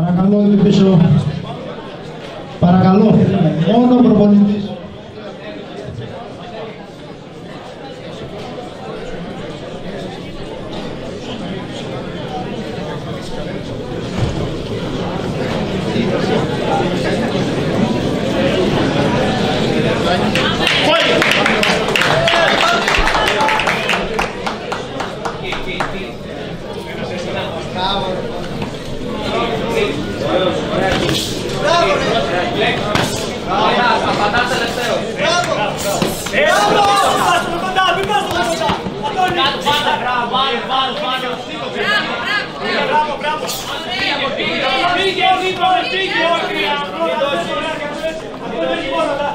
Παρακαλώ εκεί πίσω. Παρακαλώ, μόνο προπονητής. Μπράβο, μπράβο, μπράβο.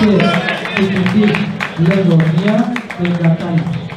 que écouter le Dormia de Nathalie.